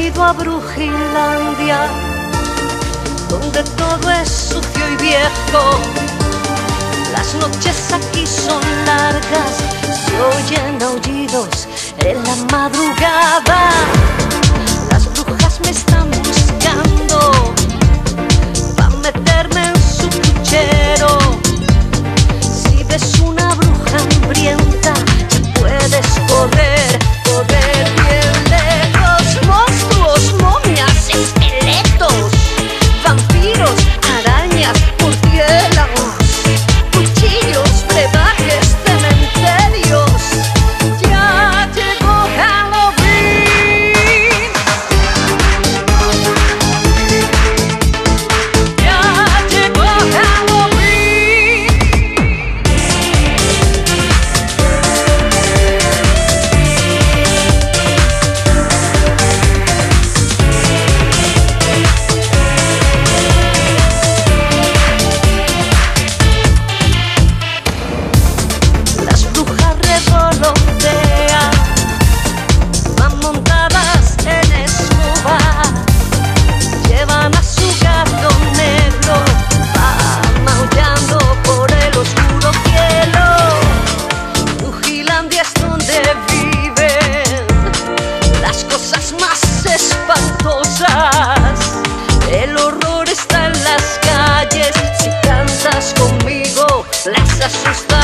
vengo a Brujilandia, donde todo es sucio y viejo. Las noches aquí son largas, se oyen aullidos en la madrugada asusta.